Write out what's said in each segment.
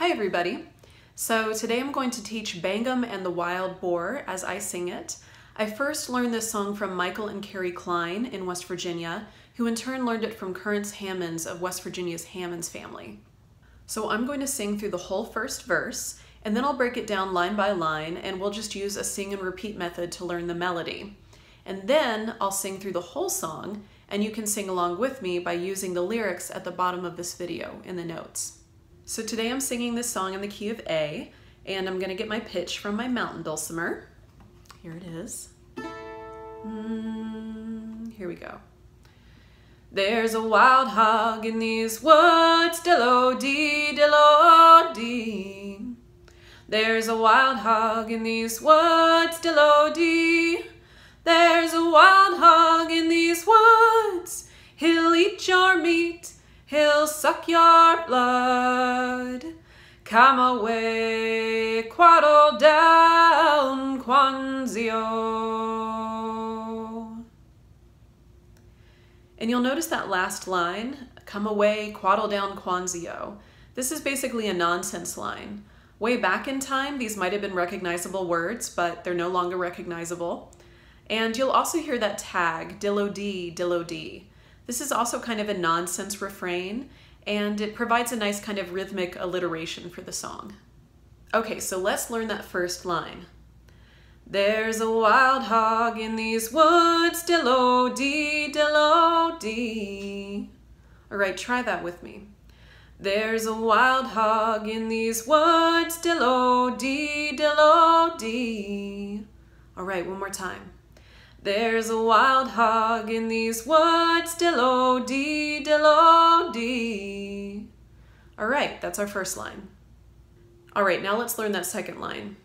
Hi everybody. So today I'm going to teach Bangum and the Wild Boar as I sing it. I first learned this song from Michael and Carrie Kline in West Virginia, who in turn learned it from Currence Hammons of West Virginia's Hammons family. So I'm going to sing through the whole first verse, and then I'll break it down line by line, and we'll just use a sing and repeat method to learn the melody. And then I'll sing through the whole song, and you can sing along with me by using the lyrics at the bottom of this video in the notes. So today I'm singing this song in the key of A, and I'm gonna get my pitch from my mountain dulcimer. Here it is. Mm, here we go. There's a wild hog in these woods, dill-o-dee, dill-o-dee. There's a wild hog in these woods, dill-o-dee. There's a wild hog in these woods, he'll eat your meat, he'll suck your blood. Come away, quaddle down, Quanzio. And you'll notice that last line, come away, quaddle down, Quanzio. This is basically a nonsense line. Way back in time, these might have been recognizable words, but they're no longer recognizable. And you'll also hear that tag, dill-o-dee, dill-o-dee. This is also kind of a nonsense refrain, and it provides a nice kind of rhythmic alliteration for the song. Okay, so let's learn that first line. There's a wild hog in these woods, dill-o-dee, dill-o-dee. All right, try that with me. There's a wild hog in these woods, dill-o-dee, dill-o-dee. All right, one more time. There's a wild hog in these woods, dill-o-dee, dill-o-dee. All right, that's our first line. All right, now let's learn that second line.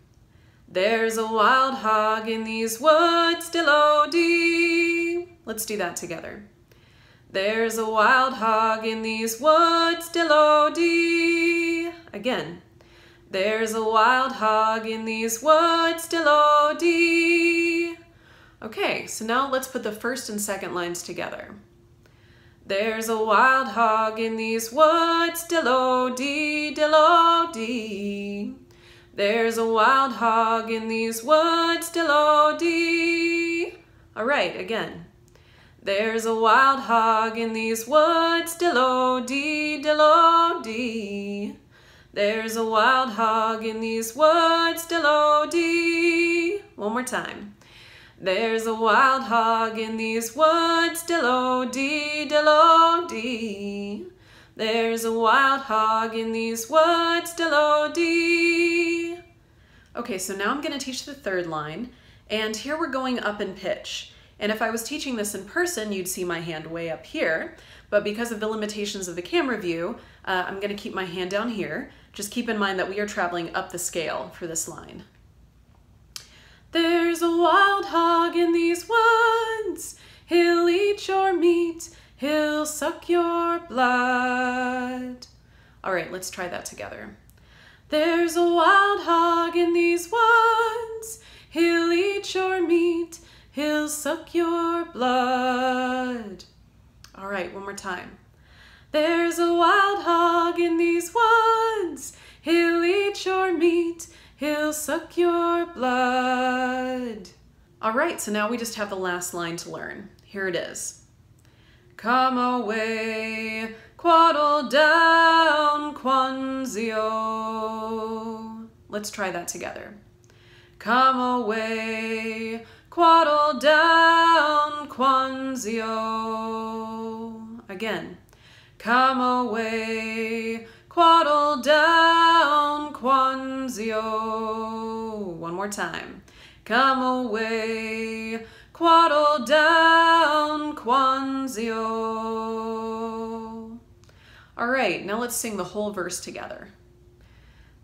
There's a wild hog in these woods, dill-o-dee. Let's do that together. There's a wild hog in these woods, dill-o-dee. Again. There's a wild hog in these woods, dill-o-dee. Okay, so now let's put the first and second lines together. There's a wild hog in these woods, dill-o-dee, dill-o-dee. There's a wild hog in these woods, dill-o-dee. All right, again. There's a wild hog in these woods, dill-o-dee, dill-o-dee. There's a wild hog in these woods, dill-o-dee. One more time. There's a wild hog in these woods, dill-o-dee, dill-o-dee. There's a wild hog in these woods, dill-o-dee. Okay, so now I'm gonna teach the third line, and here we're going up in pitch. And if I was teaching this in person, you'd see my hand way up here, but because of the limitations of the camera view, uh, I'm gonna keep my hand down here. Just keep in mind that we are traveling up the scale for this line. There's a wild hog in these woods. He'll eat your meat. He'll suck your blood. All right, let's try that together. There's a wild hog in these woods. He'll eat your meat. He'll suck your blood. All right, one more time. There's a wild hog in these woods. He'll eat your meat. He'll suck your blood. All right, so now we just have the last line to learn. Here it is. Come away, quaddle down, Quanzio. Let's try that together. Come away, quaddle down, Quanzio. Again. Come away, quaddle down, Quanzio. One more time. Come away, quaddle down, Quanzio. All right, now let's sing the whole verse together.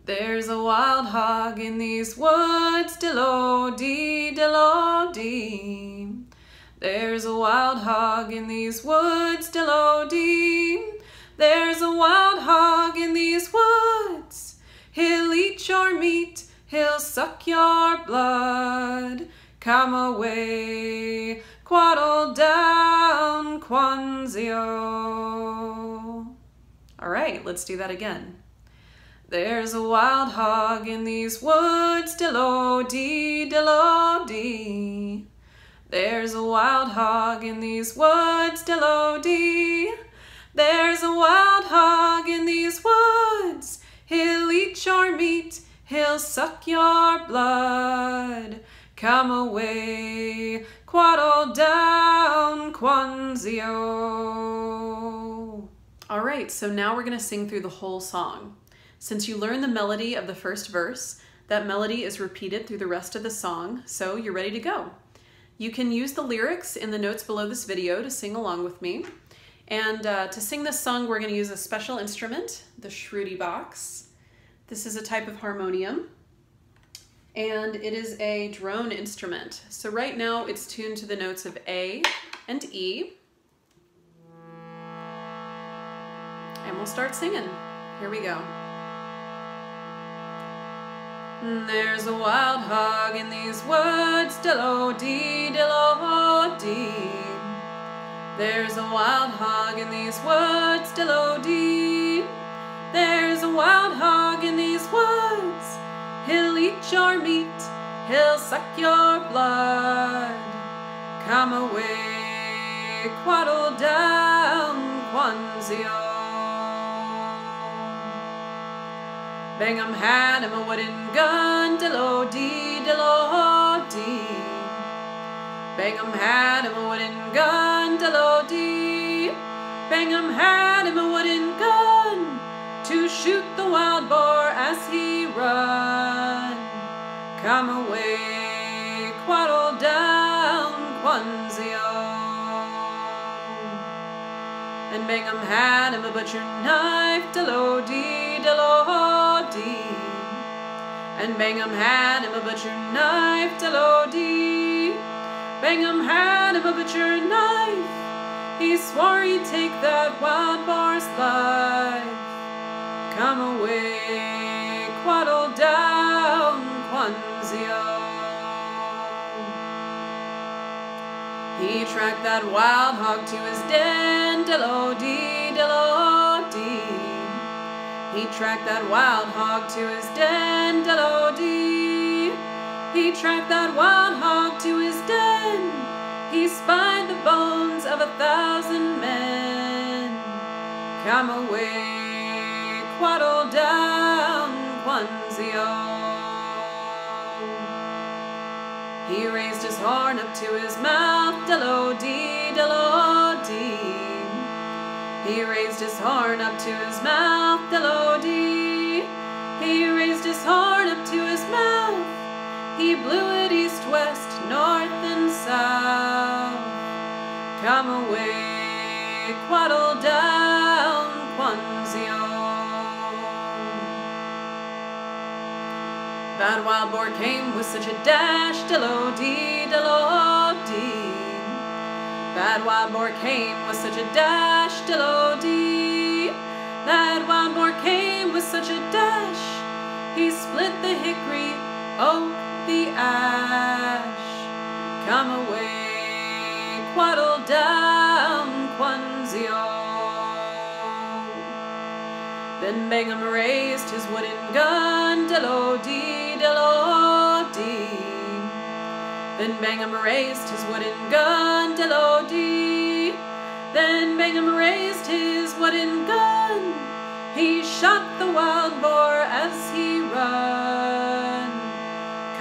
There's a wild hog in these woods, dill-o-dee, dill-o-dee. There's a wild hog in these woods, dill-o-dee. There's a wild hog in these woods. He'll eat your meat, he'll suck your blood. Come away, quaddle down, Quanzio. All right, let's do that again. There's a wild hog in these woods, diddle-o-dee, diddle-o-dee. There's a wild hog in these woods, diddle-o-dee. There's a wild hog in these woods. He'll eat your meat, he'll suck your blood. Come away, quaddle down, Quanzio. All right, so now we're gonna sing through the whole song. Since you learned the melody of the first verse, that melody is repeated through the rest of the song, so you're ready to go. You can use the lyrics in the notes below this video to sing along with me. And uh, to sing this song, we're gonna use a special instrument, the Shruti box. This is a type of harmonium, and it is a drone instrument. So right now it's tuned to the notes of A and E. And we'll start singing. Here we go. There's a wild hog in these woods, diddle-o-dee, diddle-o-dee. There's a wild hog in these woods, diddle-o-dee. There's a wild hog in these woods. He'll eat your meat, he'll suck your blood. Come away, quaddle down, Quanzio. Bingham had him a wooden gun, diddle-o-dee, diddle-o-dee. Bingham had him a wooden gun, diddle-o-dee. Bingham had him a wooden gun to shoot the wild boar as he run. Come away, quaddle down, Quanzio. And Bingham had him a butcher knife, diddle-o-dee, diddle-o-dee. And Bingham had him a butcher knife, diddle-o-dee. Bingham had a butcher knife. He swore he'd take that wild boar's life. Come away, quaddle down, Quanzio. He tracked that wild hog to his den, diddle-o-dee, diddle-o-dee. He tracked that wild hog to his den, diddle-o-dee. He tracked that wild hog to his den. He spied the bones of a thousand men. Come away, quaddle down, Quanzio. He raised his horn up to his mouth, diddle-o-dee, diddle-o-dee. He raised his horn up to his mouth, diddle-o-dee. He blew it east, west, north, and south. Come away, quaddle down, Quanzio. That wild boar came with such a dash, diddle-o-dee, diddle-o-dee. That wild boar came with such a dash, diddle-o-dee. That wild boar came with such a dash. He split the hickory, oak, the ash. Come away, quaddle down, Quanzio. Then Bingham raised his wooden gun, diddle-o-dee, diddle-o-dee. Then Bingham raised his wooden gun, diddle-o-dee. Then Bingham raised his wooden gun. He shot the wild boar as he run.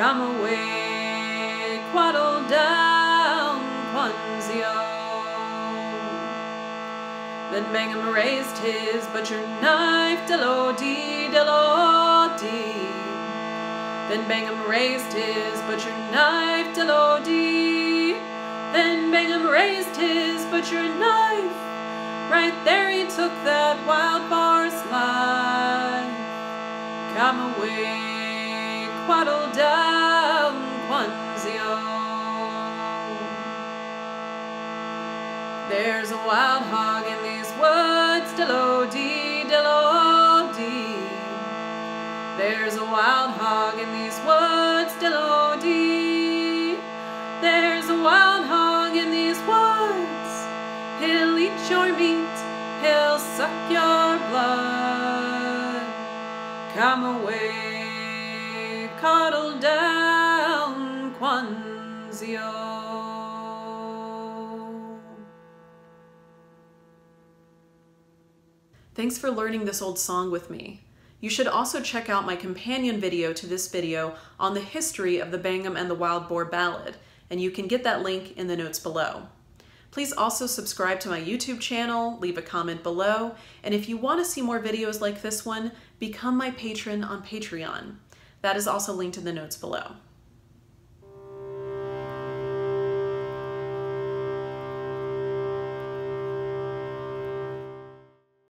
Come away, quaddle down, Quanzio. Then Bingham raised his butcher knife, diddle-o-dee, diddle-o-dee. Then Bingham raised his butcher knife, diddle-o-dee. Then Bingham raised his butcher knife. Right there he took that wild boar's life. Come away, quaddle down, Quanzio. There's a wild hog in these woods, diddle-o-dee, diddle-o-dee. There's a wild hog in these woods, diddle-o-dee. There's a wild hog in these woods. He'll eat your meat, he'll suck your blood. Come away, cuddle down, Quanzio. Thanks for learning this old song with me. You should also check out my companion video to this video on the history of the Bangum and the Wild Boar Ballad, and you can get that link in the notes below. Please also subscribe to my YouTube channel, leave a comment below, and if you want to see more videos like this one, become my patron on Patreon. That is also linked in the notes below.